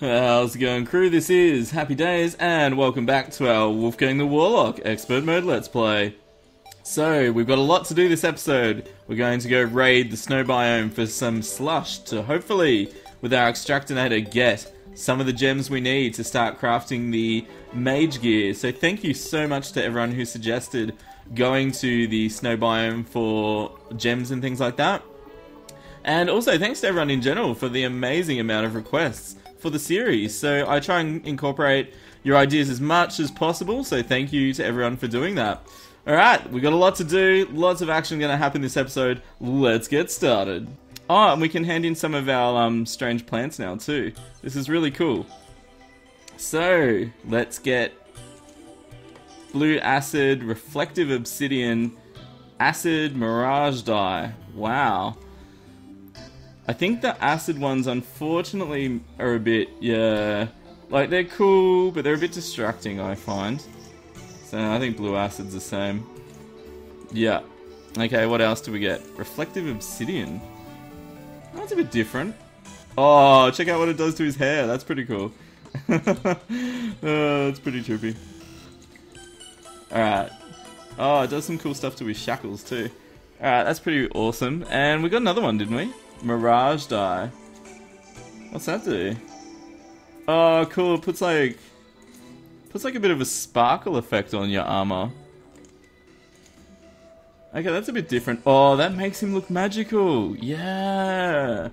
How's it going, crew? This is Happy Days, and welcome back to our Wolfgang the Warlock Expert Mode Let's Play. So, we've got a lot to do this episode. We're going to go raid the snow biome for some slush to hopefully, with our extractinator, get some of the gems we need to start crafting the mage gear. So, thank you so much to everyone who suggested going to the snow biome for gems and things like that. And also, thanks to everyone in general for the amazing amount of requests for the series. So I try and incorporate your ideas as much as possible. So thank you to everyone for doing that. All right, we've got a lot to do. Lots of action going to happen this episode. Let's get started. Oh, and we can hand in some of our um, strange plants now too. This is really cool. So let's get blue acid, reflective obsidian, acid mirage dye. Wow. I think the acid ones, unfortunately, are a bit, yeah, like they're cool, but they're a bit distracting. I find. So I think blue acid's the same. Yeah. Okay, what else do we get? Reflective obsidian. That's a bit different. Oh, check out what it does to his hair. That's pretty cool. uh, that's pretty trippy. Alright. Oh, it does some cool stuff to his shackles too. Alright, that's pretty awesome. And we got another one, didn't we? Mirage dye. What's that do? Oh, cool. It puts like puts like a bit of a sparkle effect on your armor. Okay, that's a bit different. Oh, that makes him look magical. Yeah.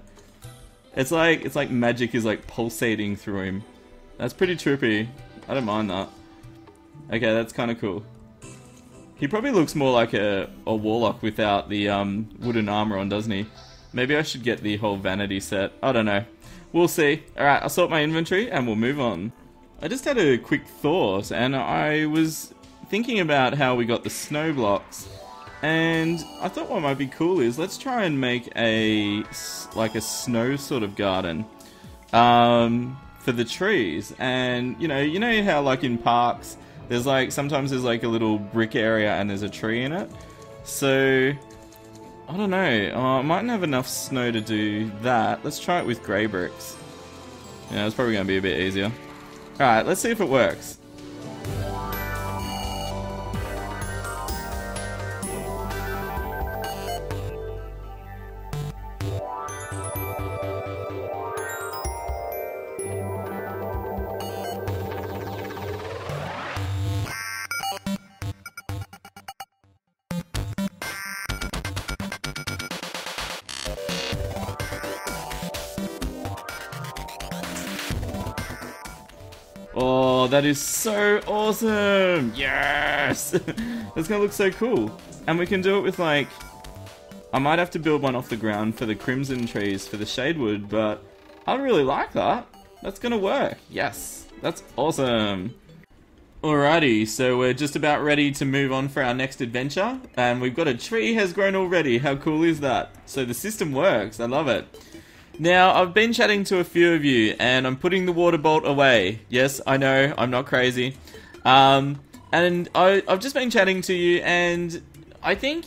It's like it's like magic is like pulsating through him. That's pretty trippy. I don't mind that. Okay, that's kind of cool. He probably looks more like a, a warlock without the um, wooden armor on, doesn't he? Maybe I should get the whole vanity set. I don't know. We'll see. Alright, I'll sort my inventory and we'll move on. I just had a quick thought and I was thinking about how we got the snow blocks. And I thought what might be cool is let's try and make a like a snow sort of garden um, for the trees. And you know, you know how like in parks, there's like sometimes there's like a little brick area and there's a tree in it. So I don't know. Uh, I mightn't have enough snow to do that. Let's try it with grey bricks. Yeah, it's probably going to be a bit easier. Alright, let's see if it works. That is so awesome! Yes! That's gonna look so cool. And we can do it with like... I might have to build one off the ground for the crimson trees for the shadewood, but I really like that. That's gonna work. Yes. That's awesome. Alrighty, so we're just about ready to move on for our next adventure. And we've got a tree has grown already. How cool is that? So the system works. I love it. Now, I've been chatting to a few of you, and I'm putting the water bolt away. Yes, I know, I'm not crazy. Um, and I, I've just been chatting to you, and I think,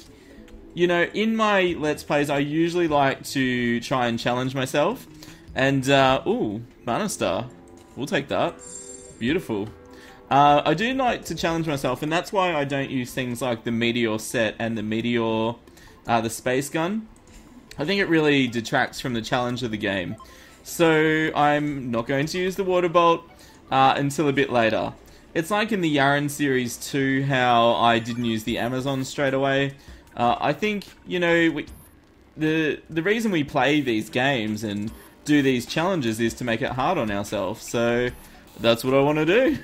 you know, in my Let's Plays, I usually like to try and challenge myself. And, uh, ooh, Bannister. We'll take that. Beautiful. Uh, I do like to challenge myself, and that's why I don't use things like the Meteor set and the Meteor, uh, the Space Gun. I think it really detracts from the challenge of the game. So I'm not going to use the water bolt uh, until a bit later. It's like in the Yaren series too, how I didn't use the Amazon straight away. Uh, I think you know we, the the reason we play these games and do these challenges is to make it hard on ourselves. So that's what I want to do.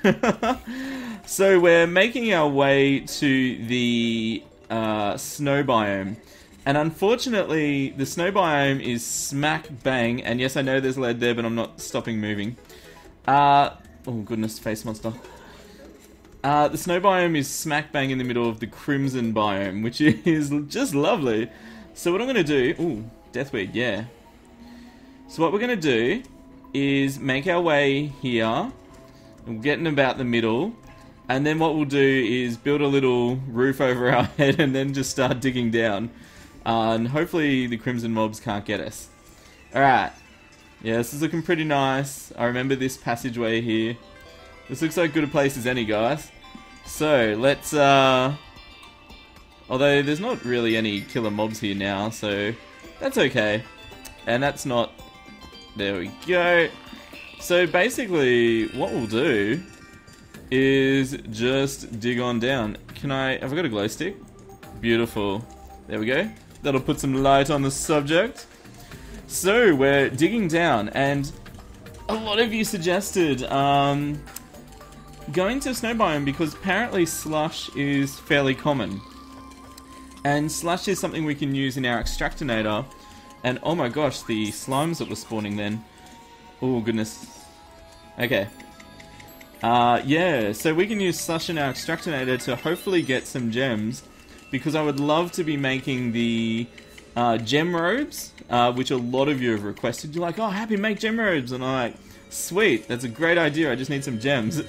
so we're making our way to the uh, snow biome. And unfortunately, the snow biome is smack bang. And yes, I know there's lead there, but I'm not stopping moving. Uh, oh goodness, face monster. Uh, the snow biome is smack bang in the middle of the crimson biome, which is just lovely. So what I'm going to do... Ooh, deathweed, yeah. So what we're going to do is make our way here. We'll get in about the middle. And then what we'll do is build a little roof over our head and then just start digging down. Uh, and hopefully the Crimson mobs can't get us. Alright. Yeah, this is looking pretty nice. I remember this passageway here. This looks like good a place as any, guys. So, let's, uh... Although, there's not really any killer mobs here now, so that's okay. And that's not... There we go. So, basically, what we'll do is just dig on down. Can I... Have I got a glow stick? Beautiful. There we go. That'll put some light on the subject. So, we're digging down, and a lot of you suggested um, going to snow biome because apparently slush is fairly common. And slush is something we can use in our extractinator. And oh my gosh, the slimes that were spawning then. Oh goodness. Okay. Uh, yeah, so we can use slush in our extractinator to hopefully get some gems. Because I would love to be making the uh, gem robes, uh, which a lot of you have requested. You're like, oh, happy, make gem robes. And I'm like, sweet, that's a great idea. I just need some gems.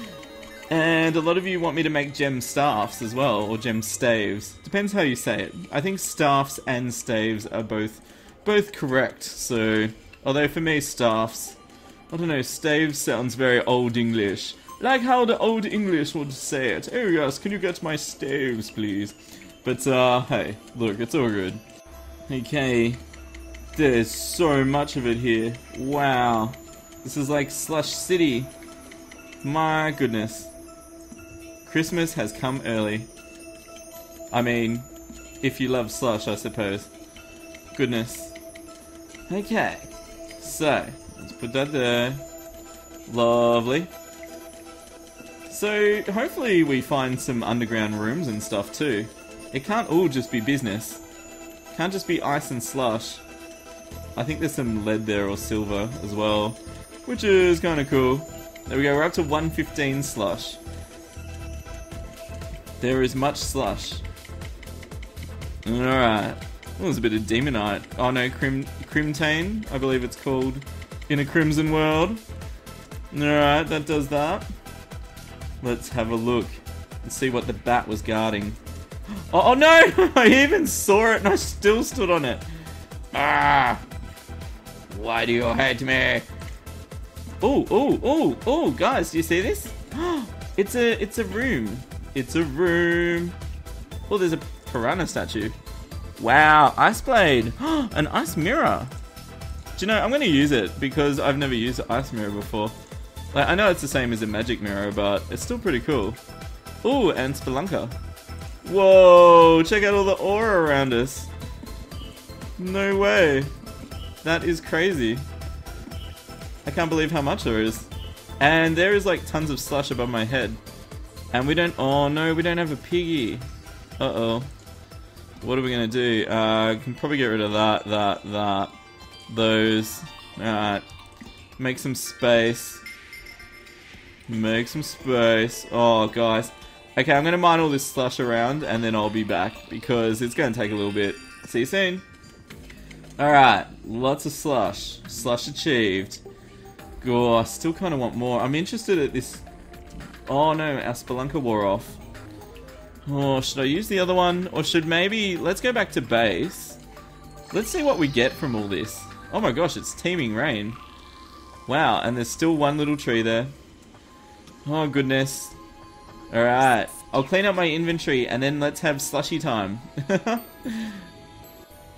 and a lot of you want me to make gem staffs as well, or gem staves. Depends how you say it. I think staffs and staves are both both correct. So, although for me, staffs, I don't know, staves sounds very old English. Like how the old English would say it. Oh yes, can you get my staves, please? But, uh, hey, look, it's all good. Okay, there's so much of it here. Wow. This is like Slush City. My goodness. Christmas has come early. I mean, if you love slush, I suppose. Goodness. Okay. So, let's put that there. Lovely. So, hopefully we find some underground rooms and stuff too. It can't all just be business. Can't just be ice and slush. I think there's some lead there or silver as well, which is kind of cool. There we go, we're up to 115 slush. There is much slush. Alright. Oh, there's a bit of demonite. Oh no, Crim Crimtane, I believe it's called, in a Crimson World. Alright, that does that. Let's have a look and see what the bat was guarding. Oh, oh, no! I even saw it and I still stood on it. Ah! Why do you hate me? Oh, oh, oh, oh, guys, do you see this? It's a, it's a room. It's a room. Oh, there's a piranha statue. Wow, ice blade. An ice mirror. Do you know, I'm going to use it because I've never used an ice mirror before. Like, I know it's the same as a magic mirror, but it's still pretty cool. Oh, and Spelunker. Whoa, check out all the aura around us. No way. That is crazy. I can't believe how much there is. And there is like tons of slush above my head. And we don't, oh no, we don't have a piggy. Uh-oh. What are we gonna do? Uh, can probably get rid of that, that, that, those. Alright. Make some space. Make some space. Oh, guys. Okay, I'm going to mine all this slush around, and then I'll be back, because it's going to take a little bit. See you soon. Alright, lots of slush. Slush achieved. Go, I still kind of want more. I'm interested at this... Oh no, our Spelunker wore off. Oh, should I use the other one? Or should maybe... Let's go back to base. Let's see what we get from all this. Oh my gosh, it's teeming rain. Wow, and there's still one little tree there. Oh goodness. Alright, I'll clean up my inventory and then let's have slushy time.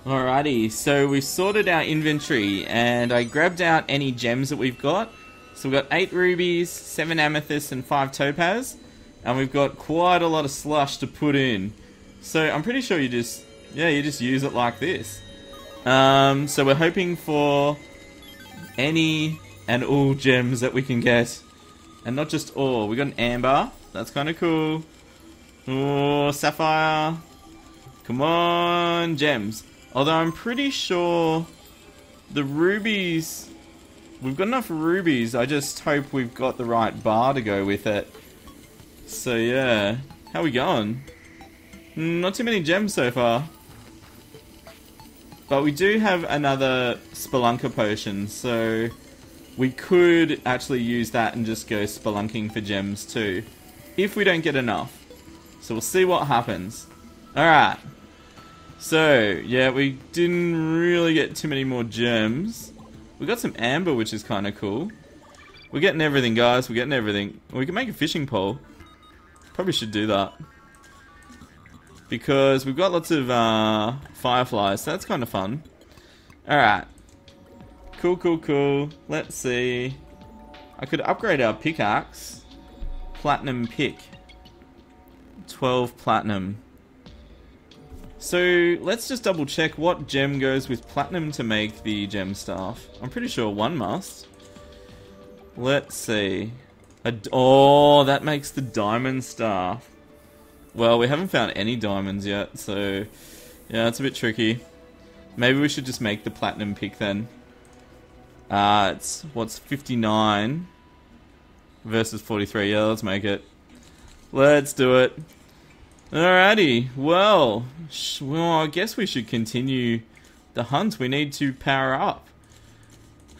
Alrighty, so we've sorted our inventory and I grabbed out any gems that we've got. So we've got 8 rubies, 7 amethysts and 5 topaz. And we've got quite a lot of slush to put in. So I'm pretty sure you just, yeah, you just use it like this. Um, so we're hoping for any and all gems that we can get. And not just ore, we got an amber, that's kind of cool. Oh, sapphire. Come on, gems. Although I'm pretty sure the rubies... We've got enough rubies, I just hope we've got the right bar to go with it. So yeah, how we going? Not too many gems so far. But we do have another Spelunker potion, so we could actually use that and just go spelunking for gems too if we don't get enough. So we'll see what happens. Alright. So, yeah, we didn't really get too many more gems. We got some amber, which is kind of cool. We're getting everything, guys. We're getting everything. We can make a fishing pole. Probably should do that. Because we've got lots of uh, fireflies, so that's kind of fun. Alright. Cool, cool, cool. Let's see. I could upgrade our pickaxe. Platinum pick. 12 platinum. So let's just double check what gem goes with platinum to make the gem staff. I'm pretty sure one must. Let's see. oh, that makes the diamond staff. Well, we haven't found any diamonds yet, so yeah, it's a bit tricky. Maybe we should just make the platinum pick then. Uh, it's what's 59 versus 43. Yeah, let's make it. Let's do it. Alrighty, well, well, I guess we should continue the hunt. We need to power up.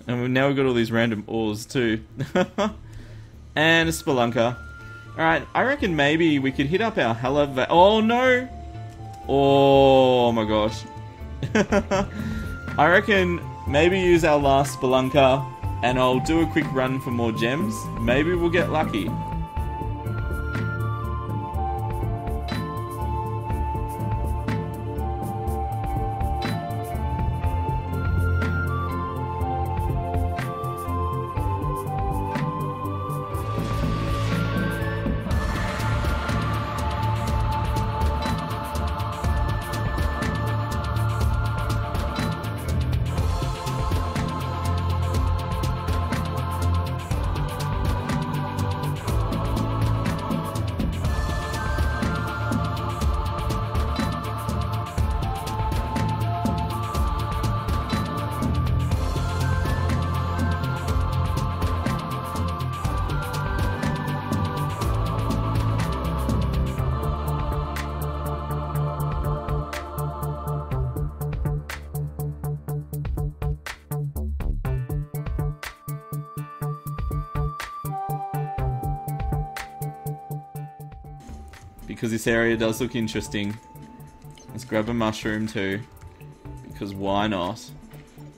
And we've now got all these random ores too. and a spelunker. Alright, I reckon maybe we could hit up our hella... Oh no! Oh my gosh. I reckon maybe use our last spelunker and I'll do a quick run for more gems. Maybe we'll get lucky. Because this area does look interesting. Let's grab a mushroom too, because why not?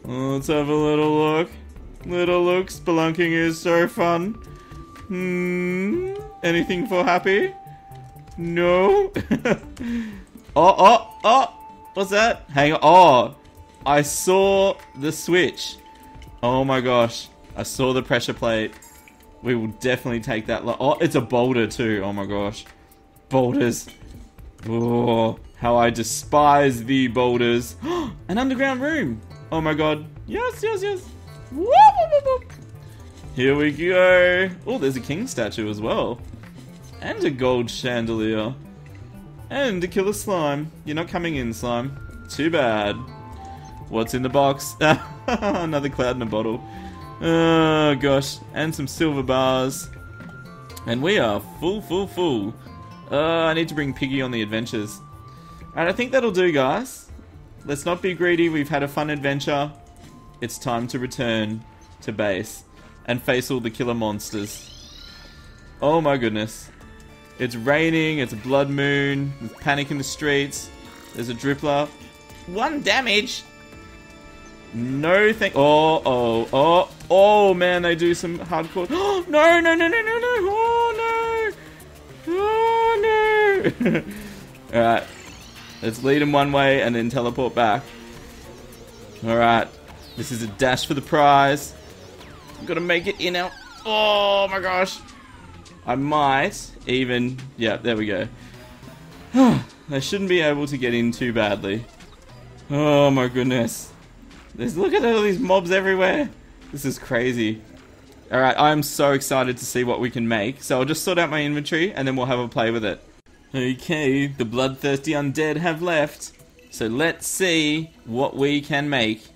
let's have a little look. Little look, spelunking is so fun. Hmm, anything for happy? No? oh, oh, oh! What's that? Hang on. Oh, I saw the switch. Oh my gosh. I saw the pressure plate. We will definitely take that. Oh, it's a boulder too. Oh my gosh boulders. Oh, how I despise the boulders. An underground room. Oh my god. Yes, yes, yes. Here we go. Oh, there's a king statue as well. And a gold chandelier. And a killer slime. You're not coming in, slime. Too bad. What's in the box? Another cloud in a bottle. Oh, gosh. And some silver bars. And we are full, full, full. Uh, I need to bring Piggy on the adventures. And I think that'll do, guys. Let's not be greedy. We've had a fun adventure. It's time to return to base and face all the killer monsters. Oh my goodness. It's raining, it's a blood moon, there's panic in the streets, there's a drippler. One damage! No thank- Oh, oh, oh, oh man, they do some hardcore- no, no, no, no, no, no, oh! No! Alright. Let's lead him one way and then teleport back. Alright. This is a dash for the prize. I'm gonna make it in out. Oh my gosh. I might even... Yeah, there we go. I shouldn't be able to get in too badly. Oh my goodness. There's, look at all these mobs everywhere. This is crazy. Alright, I'm so excited to see what we can make. So I'll just sort out my inventory and then we'll have a play with it. Okay, the bloodthirsty undead have left. So let's see what we can make.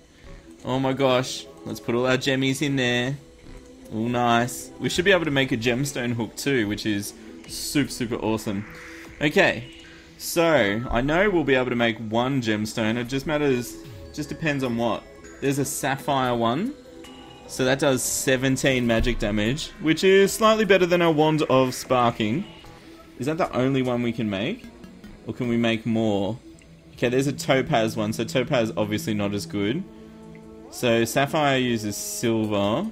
Oh my gosh, let's put all our gemmies in there. All nice. We should be able to make a gemstone hook too, which is super, super awesome. Okay, so I know we'll be able to make one gemstone. It just matters, just depends on what. There's a sapphire one so that does 17 magic damage, which is slightly better than our Wand of Sparking. Is that the only one we can make? Or can we make more? Okay, there's a Topaz one, so Topaz obviously not as good. So Sapphire uses silver.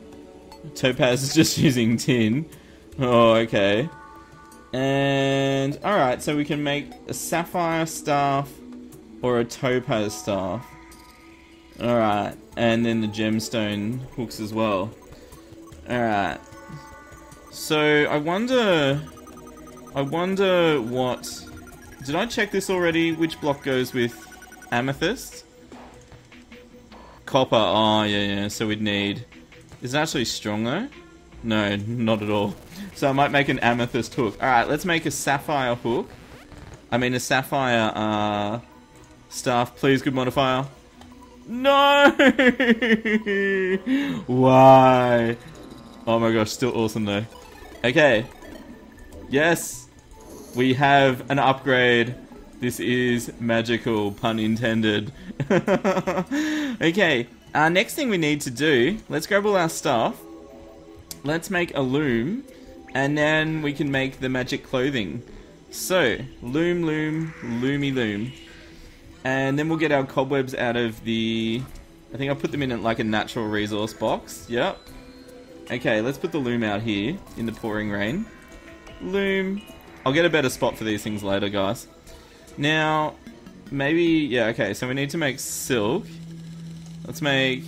Topaz is just using tin. Oh, okay. And alright, so we can make a sapphire staff or a topaz staff. Alright, and then the gemstone hooks as well. Alright. So I wonder I wonder what did I check this already? Which block goes with amethyst? Copper, oh yeah yeah, so we'd need is it actually strong though? No, not at all. So I might make an amethyst hook. Alright, let's make a sapphire hook. I mean a sapphire uh, staff. Please, good modifier. No! Why? Oh my gosh, still awesome though. Okay. Yes! We have an upgrade. This is magical, pun intended. okay, uh, next thing we need to do, let's grab all our stuff. Let's make a loom, and then we can make the magic clothing. So, loom, loom, loomy, loom. And then we'll get our cobwebs out of the... I think I'll put them in like a natural resource box. Yep. Okay, let's put the loom out here in the pouring rain. Loom. I'll get a better spot for these things later, guys. Now, maybe... Yeah, okay, so we need to make silk. Let's make...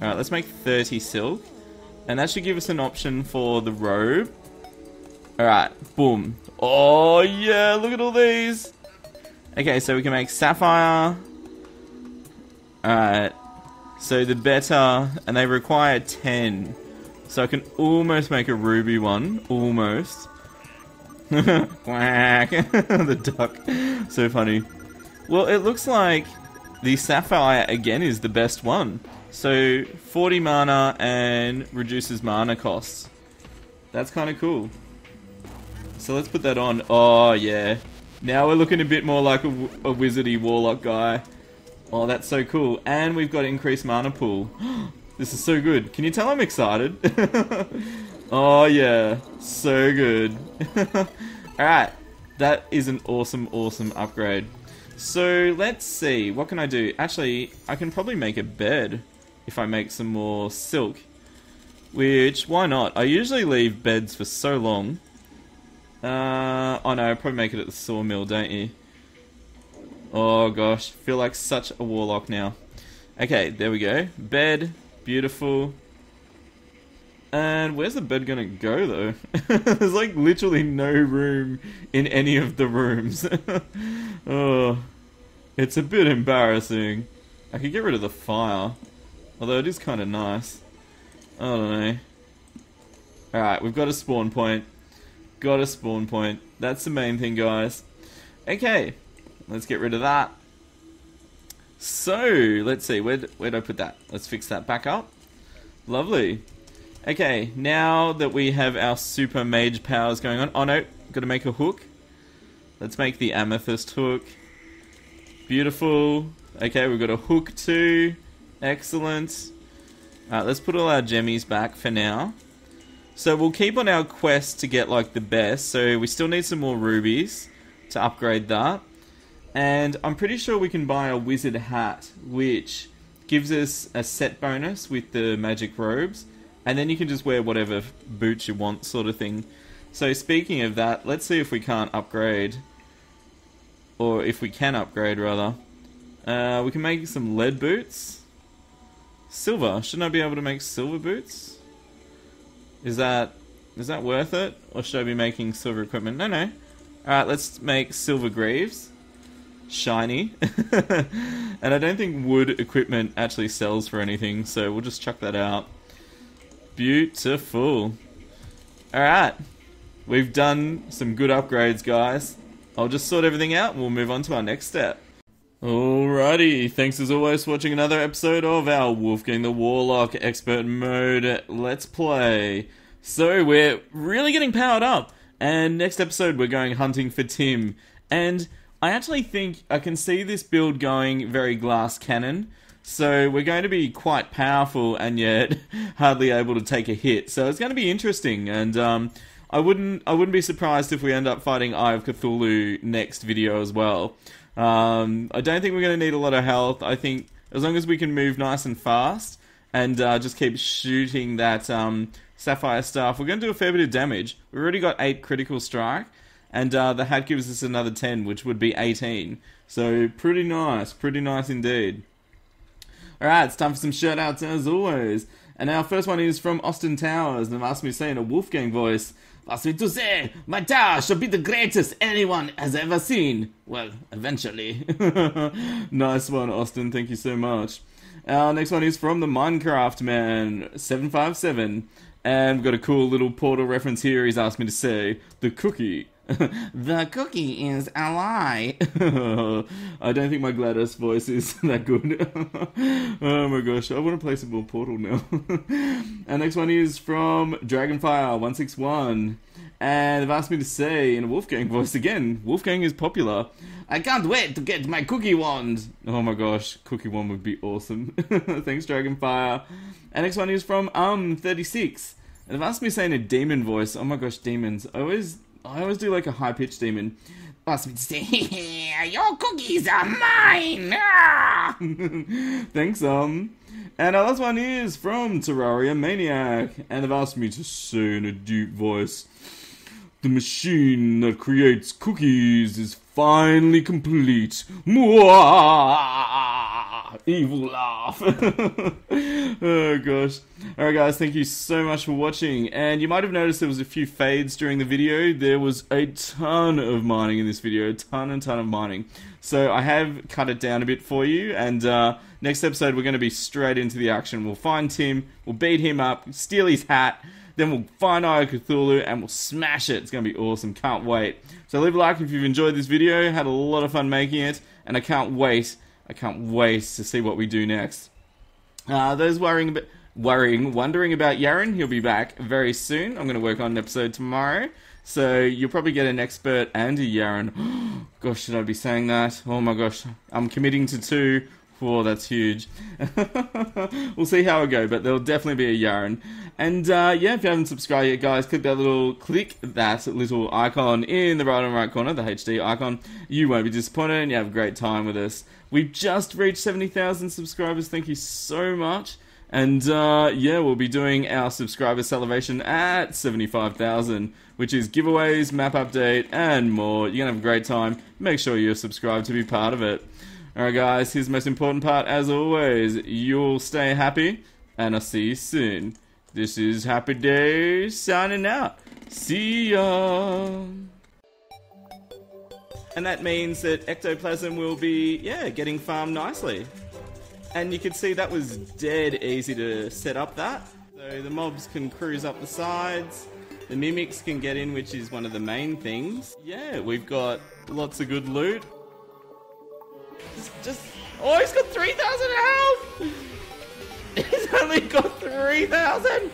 Alright, let's make 30 silk. And that should give us an option for the robe. Alright, boom. Oh, yeah, look at all these. Okay, so we can make sapphire. Alright. So the better, and they require 10. So I can almost make a ruby one. Almost. Quack. the duck. So funny. Well, it looks like the Sapphire again is the best one. So 40 mana and reduces mana costs. That's kind of cool. So let's put that on. Oh yeah. Now we're looking a bit more like a, a wizardy warlock guy. Oh, that's so cool. And we've got increased mana pool. this is so good. Can you tell I'm excited? oh yeah. So good. Alright. That is an awesome, awesome upgrade. So let's see, what can I do? Actually, I can probably make a bed if I make some more silk. Which, why not? I usually leave beds for so long. Uh, oh no, I probably make it at the sawmill, don't you? Oh gosh, feel like such a warlock now. Okay, there we go. Bed, beautiful. And where's the bed gonna go though? There's like literally no room in any of the rooms. oh. It's a bit embarrassing. I could get rid of the fire. Although it is kind of nice. I don't know. Alright, we've got a spawn point. Got a spawn point. That's the main thing, guys. Okay, let's get rid of that. So, let's see, where'd, where'd I put that? Let's fix that back up. Lovely. Okay, now that we have our super mage powers going on... Oh no, gotta make a hook. Let's make the amethyst hook. Beautiful. Okay, we've got a hook too. Excellent. Alright, let's put all our gemmies back for now. So we'll keep on our quest to get like the best. So we still need some more rubies to upgrade that. And I'm pretty sure we can buy a wizard hat, which gives us a set bonus with the magic robes. And then you can just wear whatever boots you want sort of thing. So speaking of that, let's see if we can't upgrade or if we can upgrade rather. Uh, we can make some lead boots. Silver. Shouldn't I be able to make silver boots? Is that is that worth it? Or should I be making silver equipment? No, no. Alright, let's make silver greaves. Shiny. and I don't think wood equipment actually sells for anything, so we'll just chuck that out. Beautiful. Alright. We've done some good upgrades, guys. I'll just sort everything out and we'll move on to our next step. Alrighty, thanks as always for watching another episode of our Wolfgang the Warlock Expert Mode Let's Play. So, we're really getting powered up, and next episode we're going hunting for Tim. And I actually think I can see this build going very glass cannon. So we're going to be quite powerful and yet hardly able to take a hit. So it's going to be interesting, and um, I wouldn't I wouldn't be surprised if we end up fighting Eye of Cthulhu next video as well. Um, I don't think we're going to need a lot of health. I think as long as we can move nice and fast, and uh, just keep shooting that um, Sapphire Staff. We're going to do a fair bit of damage. We've already got 8 critical strike, and uh, the hat gives us another 10, which would be 18. So pretty nice, pretty nice indeed. Alright, it's time for some shout outs as always. And our first one is from Austin Towers, and they've asked me to say in a Wolfgang voice, asked me to say, my tower shall be the greatest anyone has ever seen. Well, eventually. nice one, Austin, thank you so much. Our next one is from the Minecraft Man, 757. And we've got a cool little portal reference here. He's asked me to say, the cookie the cookie is a lie. I don't think my GLaDOS voice is that good. oh my gosh, I want to play some more Portal now. Our next one is from Dragonfire161. And they've asked me to say in a Wolfgang voice again. Wolfgang is popular. I can't wait to get my cookie wand. Oh my gosh, cookie wand would be awesome. Thanks, Dragonfire. And next one is from Um36. And they've asked me to say in a demon voice. Oh my gosh, demons. I always I always do like a high pitched demon. Ask me to say, your cookies are mine. Ah! Thanks, um. And our last one is from Terraria Maniac, and they've asked me to say in a deep voice, the machine that creates cookies is finally complete. Mwah! Evil laugh. oh gosh. Alright guys, thank you so much for watching. And you might have noticed there was a few fades during the video. There was a ton of mining in this video, a ton and ton of mining. So I have cut it down a bit for you, and uh, next episode we're going to be straight into the action. We'll find Tim, we'll beat him up, steal his hat, then we'll find of Cthulhu and we'll smash it. It's going to be awesome. Can't wait. So leave a like if you've enjoyed this video. Had a lot of fun making it, and I can't wait I can't wait to see what we do next. Uh, those worrying worrying, wondering about Yaren, he'll be back very soon. I'm going to work on an episode tomorrow. So you'll probably get an expert and a Yaren. gosh, should I be saying that? Oh my gosh, I'm committing to two. Whoa, that's huge. we'll see how it go, but there'll definitely be a Yaren. And uh, yeah, if you haven't subscribed yet, guys, click that little click that little icon in the right and right corner, the HD icon. You won't be disappointed, and you have a great time with us. We just reached 70,000 subscribers. Thank you so much. And uh, yeah, we'll be doing our subscriber celebration at 75,000, which is giveaways, map update, and more. You're going to have a great time. Make sure you're subscribed to be part of it. Alright, guys, here's the most important part. As always, you'll stay happy, and I'll see you soon. This is Happy Days signing out. See ya! And that means that ectoplasm will be, yeah, getting farmed nicely. And you can see that was dead easy to set up that. So the mobs can cruise up the sides. The mimics can get in, which is one of the main things. Yeah, we've got lots of good loot. Just, just oh, he's got 3,000 health! He's only got 3,000!